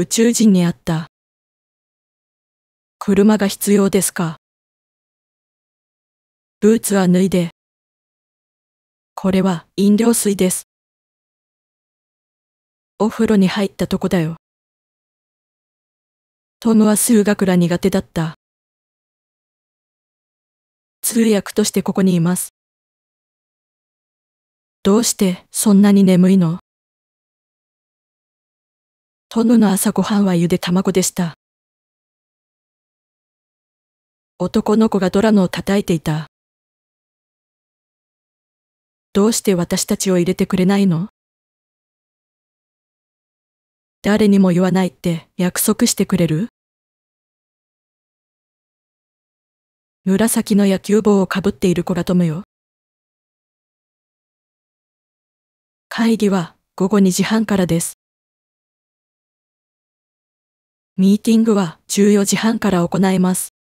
宇宙人に会った。車が必要ですか？ブーツは脱いで。これは飲料水です。お風呂に入ったとこだよ。トムは数学が苦手だった。通訳としてここにいます。どうしてそんなに眠いの？トムの朝ごはんはゆで卵でした。男の子がドラムを叩いていた。どうして私たちを入れてくれないの？誰にも言わないって約束してくれる？紫の野球帽をかぶっている子がトムよ。会議は午後2時半からです。ミーティングは14時半から行います。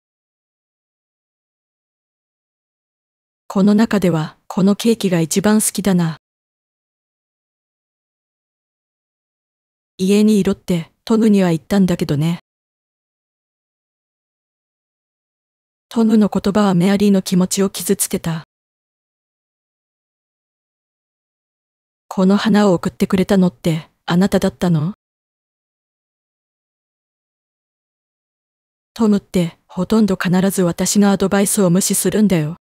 この中ではこのケーキが一番好きだな。家にいろってトムには言ったんだけどね。トムの言葉はメアリーの気持ちを傷つけた。この花を送ってくれたのってあなただったの？トムってほとんど必ず私のアドバイスを無視するんだよ。